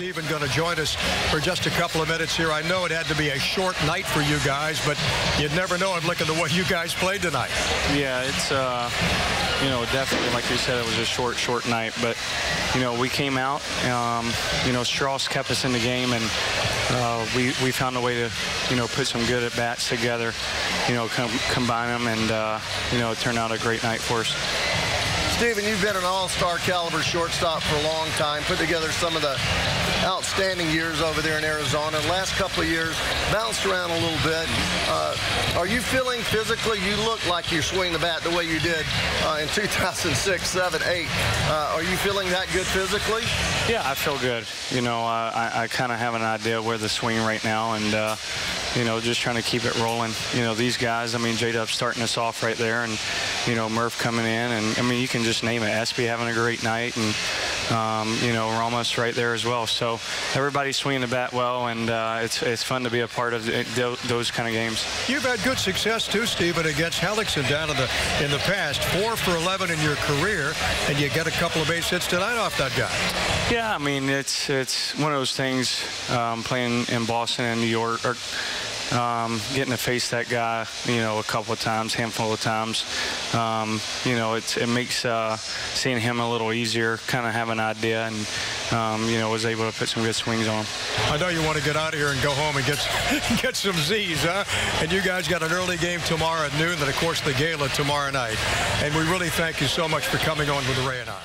Stephen going to join us for just a couple of minutes here. I know it had to be a short night for you guys, but you'd never know it looking the way you guys played tonight. Yeah, it's, uh, you know, definitely, like you said, it was a short, short night. But, you know, we came out. Um, you know, Stras kept us in the game, and uh, we, we found a way to, you know, put some good at-bats together, you know, com combine them, and, uh, you know, it turned out a great night for us. Stephen, you've been an all-star caliber shortstop for a long time, put together some of the outstanding years over there in Arizona. Last couple of years, bounced around a little bit. Uh, are you feeling physically, you look like you're swinging the bat the way you did uh, in 2006, 7, 8. Uh, are you feeling that good physically? Yeah, I feel good. You know, I, I kind of have an idea where the swing right now, and uh, you know, just trying to keep it rolling. You know, these guys, I mean, J-Dub starting us off right there, and, you know, Murph coming in, and, I mean, you can just name it. Espy having a great night, and, um, you know, Ramos right there as well. So everybody's swinging the bat well, and uh, it's, it's fun to be a part of those kind of games. You've had good success, too, Stephen, against Hellickson down in the, in the past. Four for 11 in your career, and you get a couple of base hits tonight off that guy. Yeah, I mean, it's, it's one of those things um, playing in Boston and New York, or um, getting to face that guy, you know, a couple of times, handful of times, um, you know, it, it makes uh, seeing him a little easier, kind of have an idea, and, um, you know, was able to put some good swings on. I know you want to get out of here and go home and get, get some Z's, huh? And you guys got an early game tomorrow at noon, and, of course, the gala tomorrow night. And we really thank you so much for coming on with Ray and I.